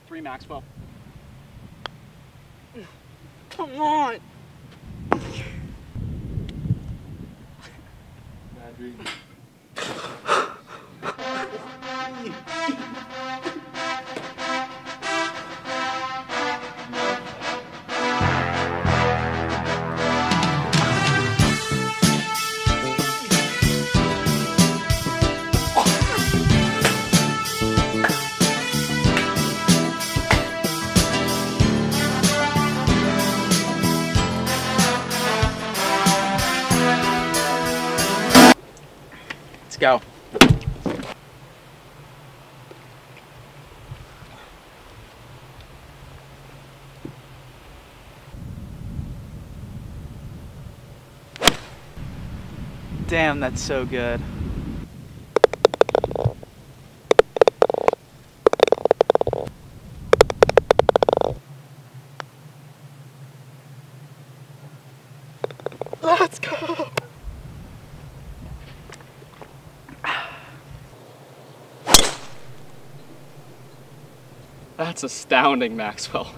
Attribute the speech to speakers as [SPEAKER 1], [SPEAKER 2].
[SPEAKER 1] three, Maxwell.
[SPEAKER 2] Come on.
[SPEAKER 3] Bad
[SPEAKER 2] Let's go. Damn, that's so good. Let's go.
[SPEAKER 1] That's astounding, Maxwell.